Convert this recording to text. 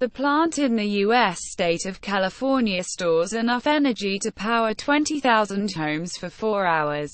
The plant in the U.S. state of California stores enough energy to power 20,000 homes for four hours.